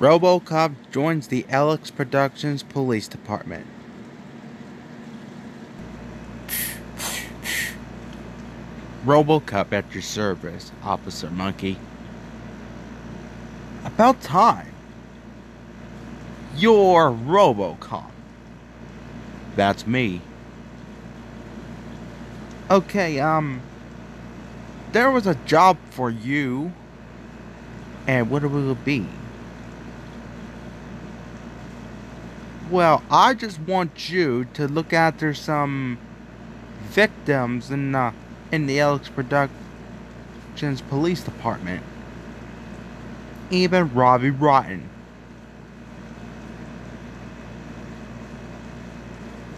Robocop joins the LX Productions Police Department. Robocop at your service, Officer Monkey. About time. You're Robocop. That's me. Okay, um, there was a job for you. And what will it be? Well, I just want you to look after some victims in uh, in the LX Productions Police Department. Even Robbie Rotten.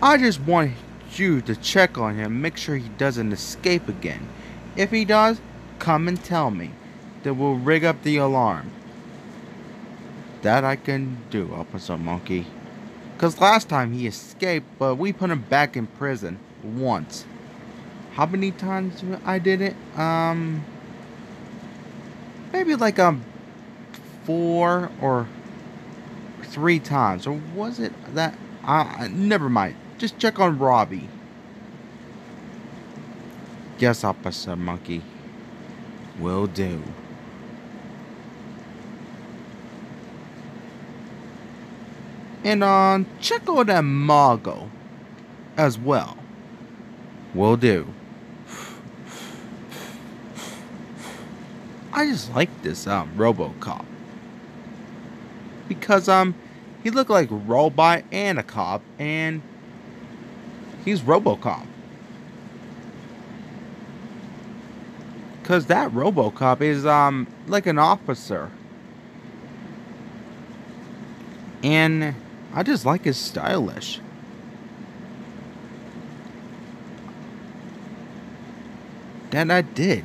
I just want you to check on him, make sure he doesn't escape again. If he does, come and tell me. Then we'll rig up the alarm. That I can do, Officer Monkey. Cause last time he escaped, but we put him back in prison once. How many times I did it? Um, maybe like um four or three times, or was it that? Uh, never mind. Just check on Robbie. Yes, Officer Monkey. Will do. And um, check on that Margot as well. Will do. I just like this um RoboCop because um he looked like a robot and a cop and he's RoboCop. Cause that RoboCop is um like an officer. And I just like his stylish. That I did.